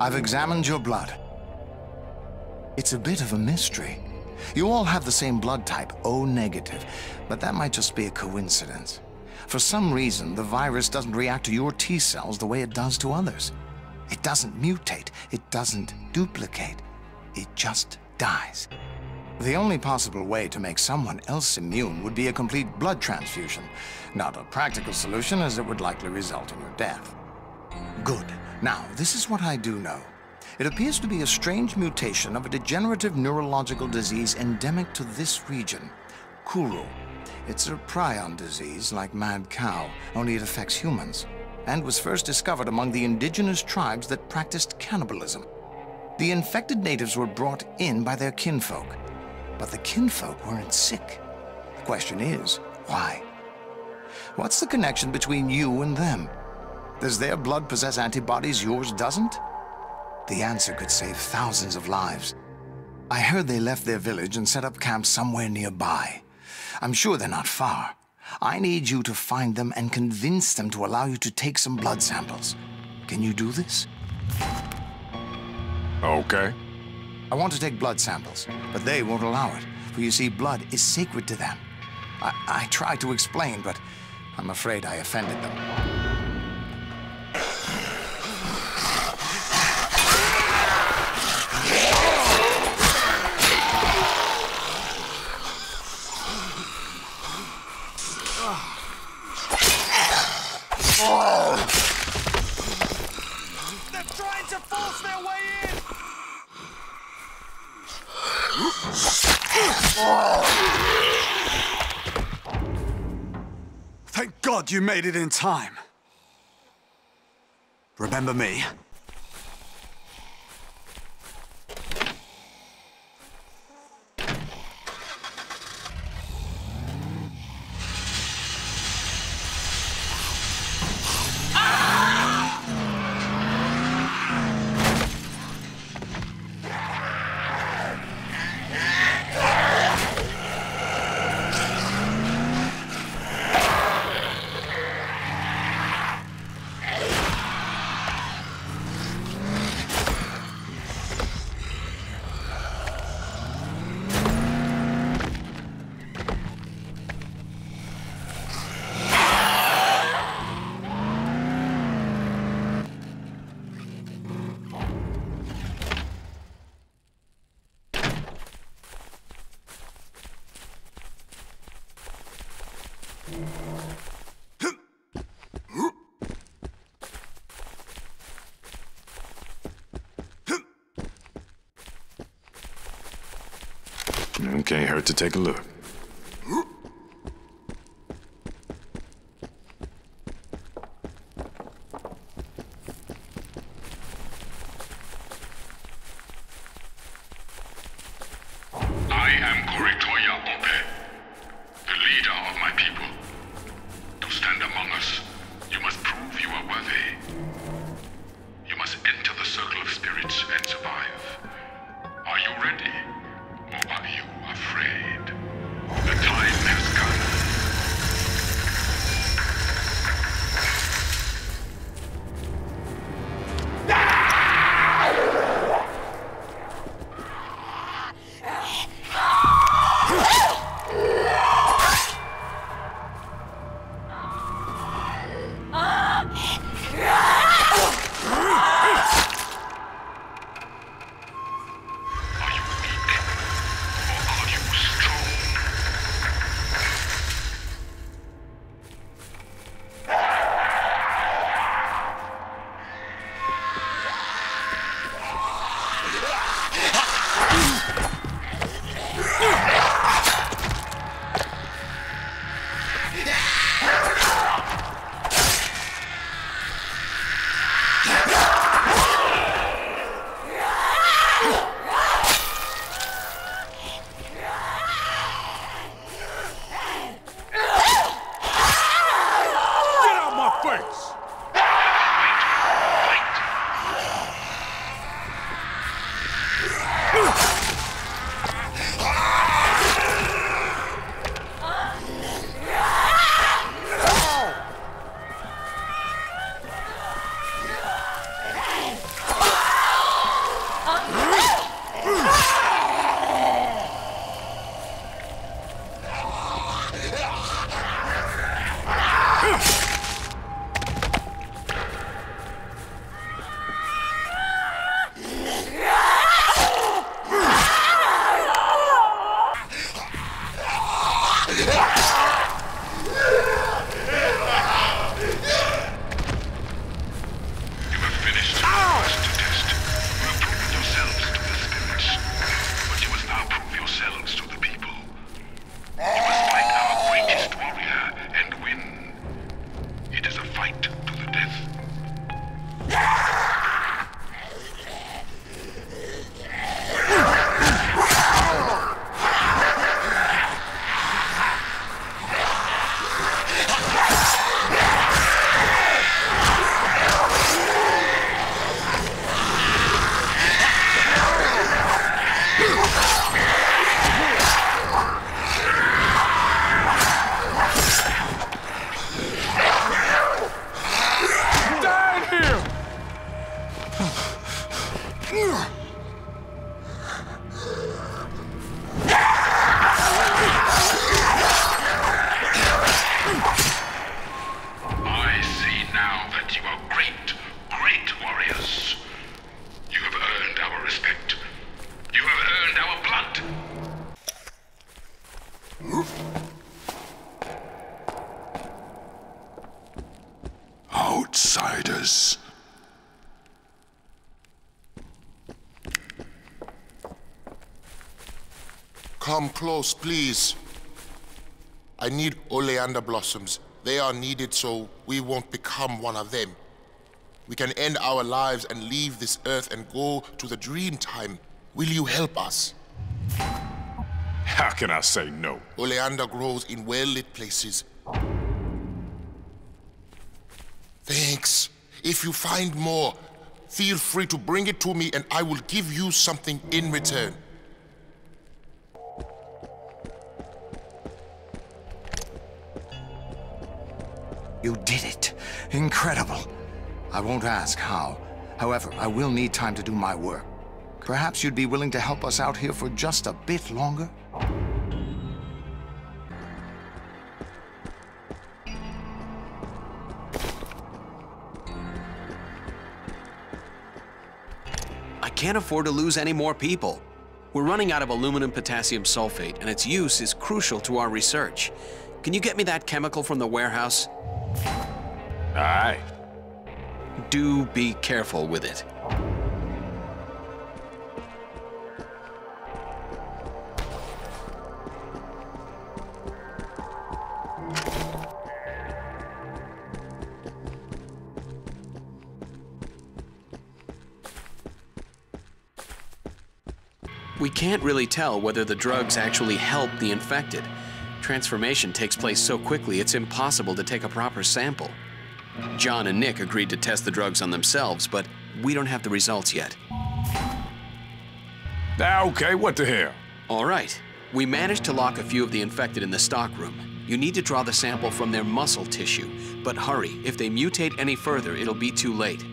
I've examined your blood. It's a bit of a mystery. You all have the same blood type, O negative, but that might just be a coincidence. For some reason, the virus doesn't react to your T cells the way it does to others. It doesn't mutate, it doesn't duplicate, it just dies. The only possible way to make someone else immune would be a complete blood transfusion. Not a practical solution, as it would likely result in your death. Good. Now, this is what I do know. It appears to be a strange mutation of a degenerative neurological disease endemic to this region, Kuru. It's a prion disease like mad cow, only it affects humans, and was first discovered among the indigenous tribes that practiced cannibalism. The infected natives were brought in by their kinfolk, but the kinfolk weren't sick. The question is, why? What's the connection between you and them? Does their blood possess antibodies yours doesn't? The answer could save thousands of lives. I heard they left their village and set up camp somewhere nearby. I'm sure they're not far. I need you to find them and convince them to allow you to take some blood samples. Can you do this? Okay. I want to take blood samples, but they won't allow it, for you see, blood is sacred to them. I, I tried to explain, but I'm afraid I offended them. They're trying to force their way in! Thank God you made it in time. Remember me? Can't hurt to take a look. fight. Come close, please. I need oleander blossoms. They are needed so we won't become one of them. We can end our lives and leave this earth and go to the dream time. Will you help us? How can I say no? Oleander grows in well-lit places. If you find more, feel free to bring it to me and I will give you something in return. You did it. Incredible. I won't ask how. However, I will need time to do my work. Perhaps you'd be willing to help us out here for just a bit longer? Can't afford to lose any more people. We're running out of aluminum potassium sulfate, and its use is crucial to our research. Can you get me that chemical from the warehouse? Aye. Do be careful with it. Can't really tell whether the drugs actually help the infected. Transformation takes place so quickly, it's impossible to take a proper sample. John and Nick agreed to test the drugs on themselves, but we don't have the results yet. Ah, okay, what the hell? All right. We managed to lock a few of the infected in the stockroom. You need to draw the sample from their muscle tissue. But hurry, if they mutate any further, it'll be too late.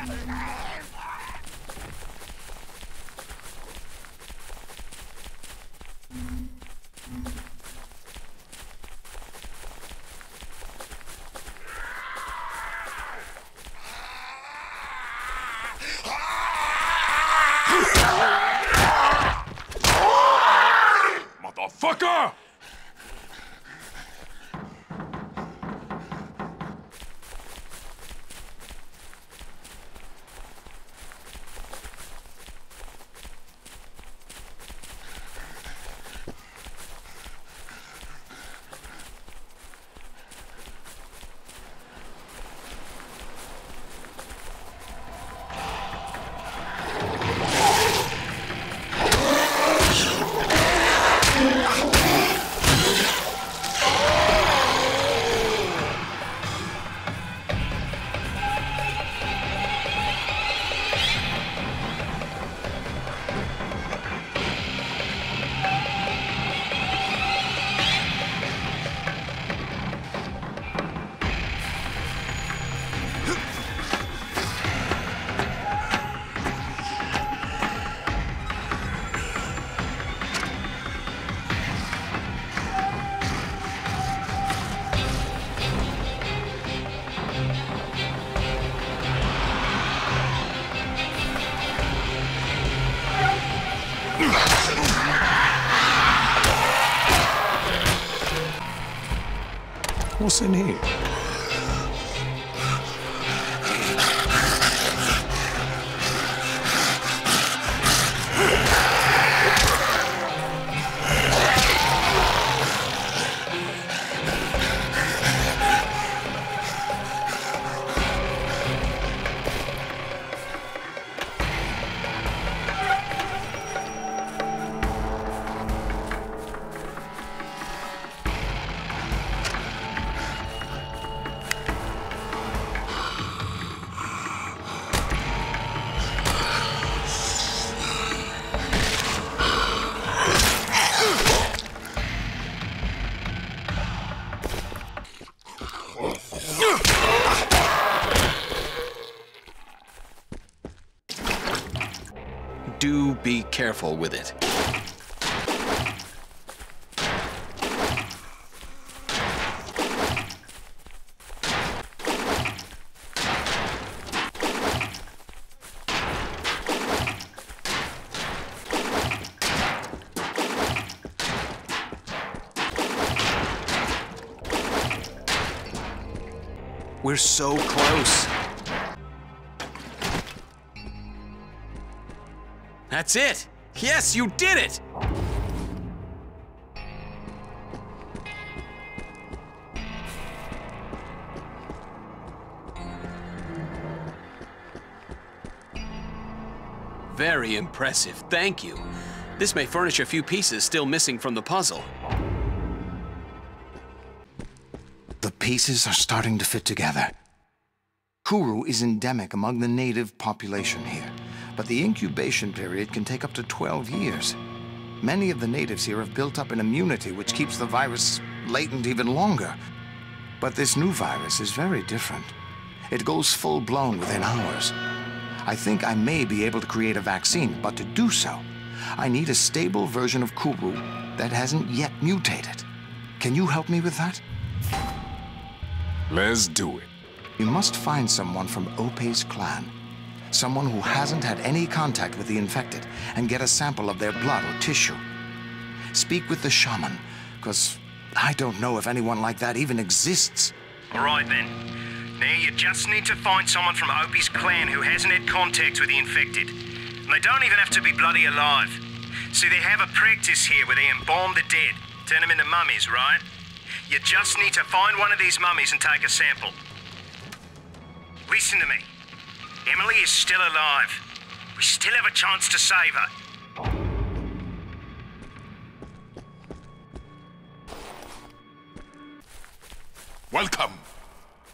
Motherfucker! What's in here? Be careful with it. We're so close. That's it! Yes, you did it! Very impressive, thank you. This may furnish a few pieces still missing from the puzzle. The pieces are starting to fit together. Kuru is endemic among the native population here, but the incubation period can take up to 12 years. Many of the natives here have built up an immunity which keeps the virus latent even longer. But this new virus is very different. It goes full-blown within hours. I think I may be able to create a vaccine, but to do so, I need a stable version of Kuru that hasn't yet mutated. Can you help me with that? Let's do it. You must find someone from Ope's clan. Someone who hasn't had any contact with the infected, and get a sample of their blood or tissue. Speak with the shaman, because I don't know if anyone like that even exists. All right then. Now you just need to find someone from Opie's clan who hasn't had contact with the infected. And they don't even have to be bloody alive. See, they have a practice here where they embalm the dead, turn them into mummies, right? You just need to find one of these mummies and take a sample. Listen to me. Emily is still alive. We still have a chance to save her. Welcome,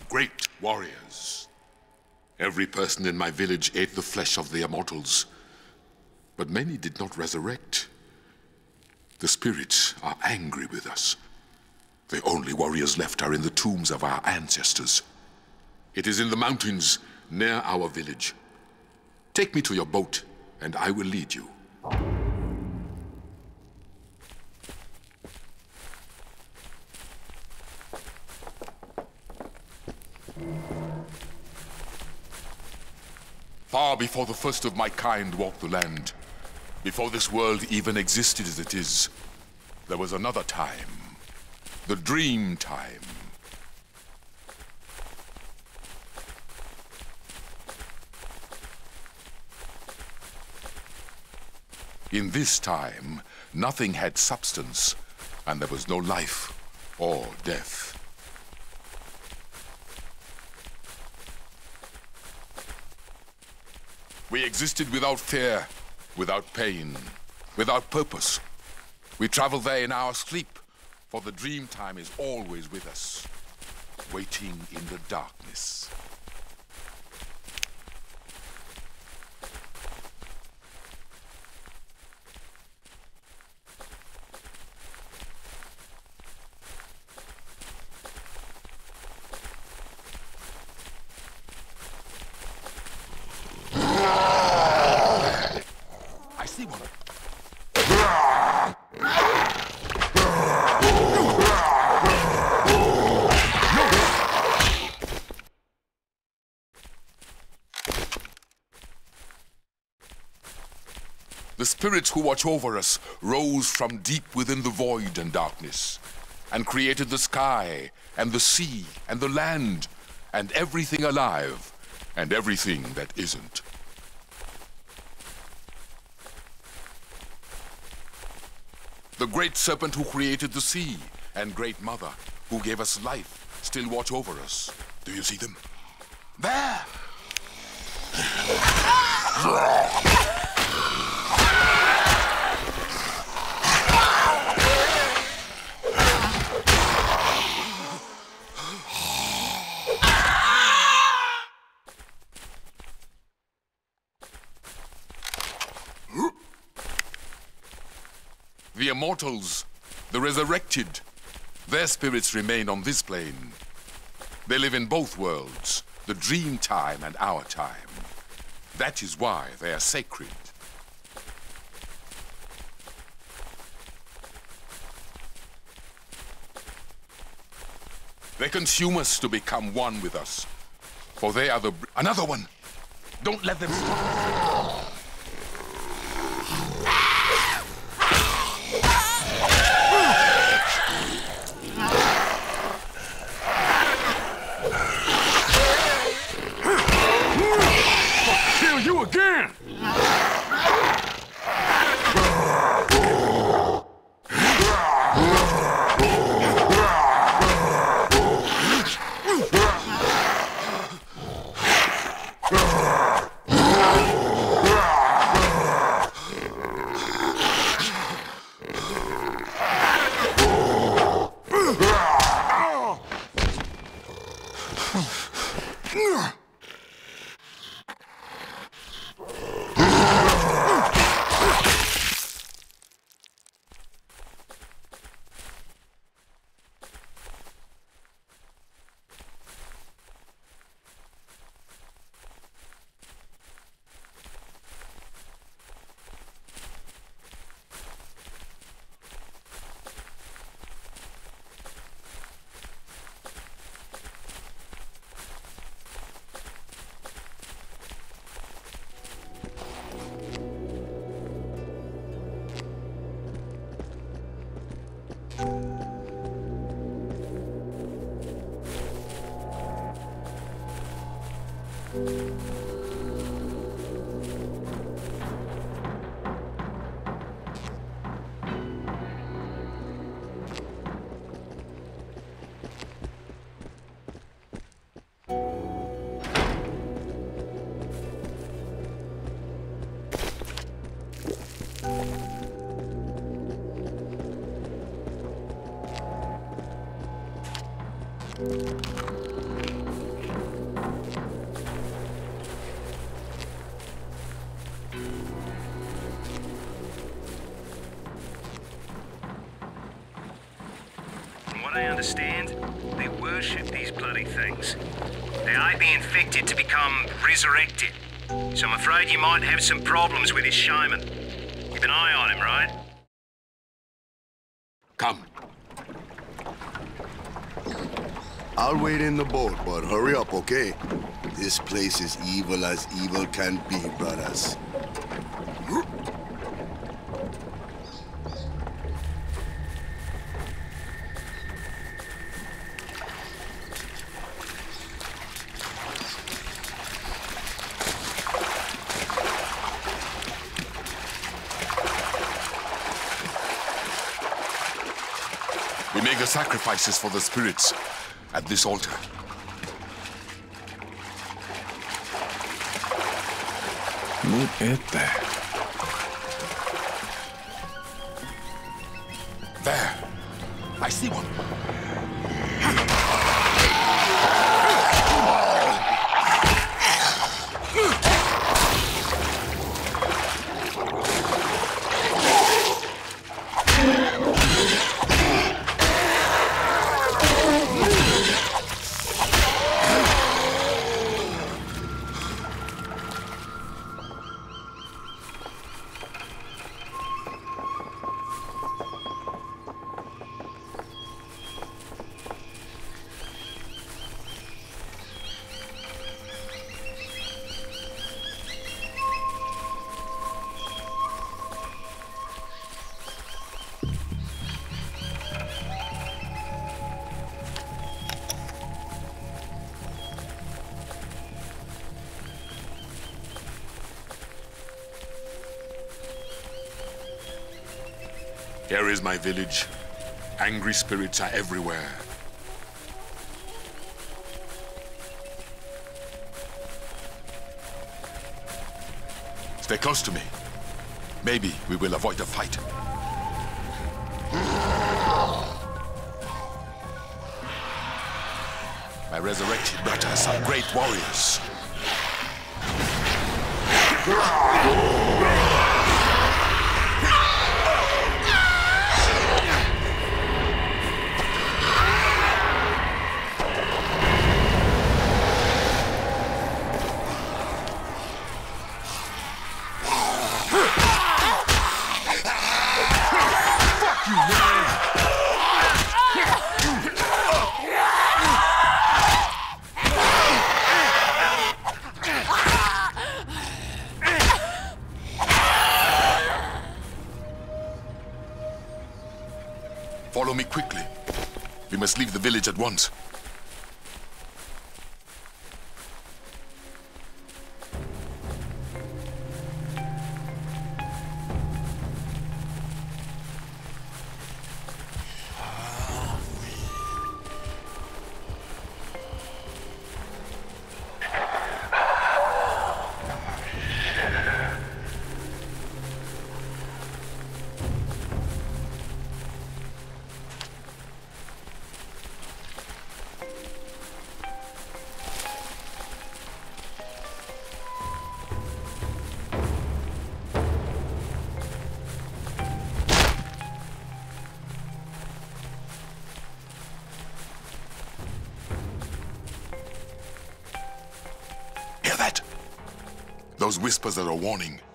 great warriors. Every person in my village ate the flesh of the immortals, but many did not resurrect. The spirits are angry with us. The only warriors left are in the tombs of our ancestors. It is in the mountains near our village. Take me to your boat, and I will lead you. Far before the first of my kind walked the land, before this world even existed as it is, there was another time. The dream time. In this time, nothing had substance, and there was no life or death. We existed without fear, without pain, without purpose. We travel there in our sleep, for the dream time is always with us, waiting in the darkness. The spirits who watch over us rose from deep within the void and darkness, and created the sky, and the sea, and the land, and everything alive, and everything that isn't. The great serpent who created the sea, and great mother who gave us life, still watch over us. Do you see them? There! immortals, the resurrected. Their spirits remain on this plane. They live in both worlds, the dream time and our time. That is why they are sacred. They consume us to become one with us, for they are the... Another one! Don't let them stop us! Understand, they worship these bloody things. They may be infected to become resurrected. So I'm afraid you might have some problems with this shaman. Keep an eye on him, right? Come. I'll wait in the boat, but hurry up, okay? This place is evil as evil can be, brothers. Sacrifices for the spirits at this altar. Look at that. There. I see one. Here is my village. Angry spirits are everywhere. Stay close to me. Maybe we will avoid a fight. My resurrected brothers are great warriors. Once. Those whispers are a warning.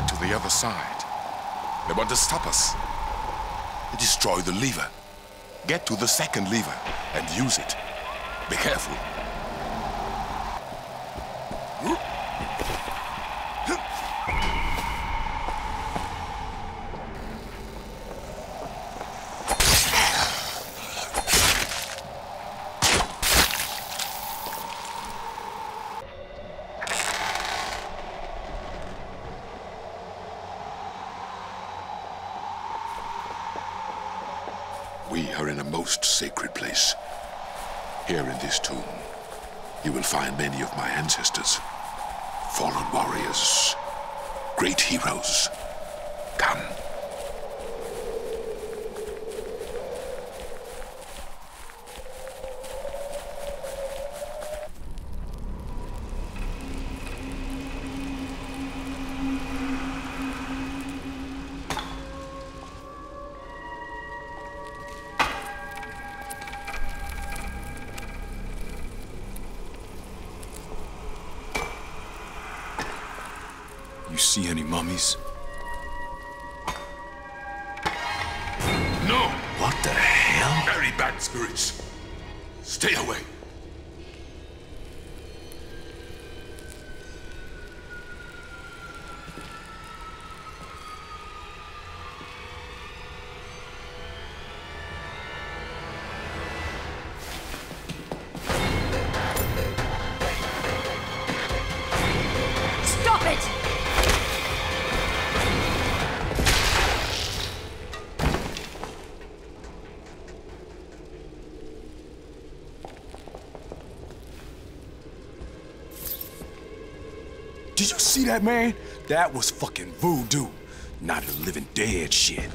Get to the other side. They want to stop us. Destroy the lever. Get to the second lever and use it. Be careful. Most sacred place. Here in this tomb, you will find many of my ancestors. Fallen warriors. Great heroes. see any mummies? No! What the hell? Very bad spirits. Stay away. That, man? That was fucking voodoo. Not a living dead shit.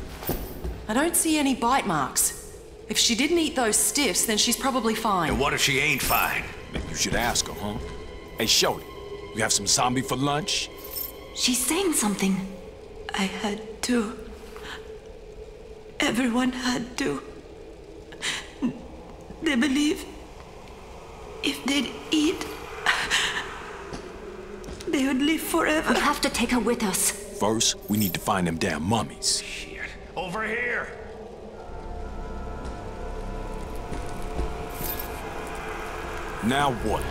I don't see any bite marks. If she didn't eat those stiffs, then she's probably fine. And what if she ain't fine? Maybe you should ask her, huh? Hey, Shorty, you have some zombie for lunch? She's saying something. I had to. Everyone had to. They believe if they'd eat, they would live forever. We have to take her with us. First, we need to find them damn mummies. Shit. Over here! Now what?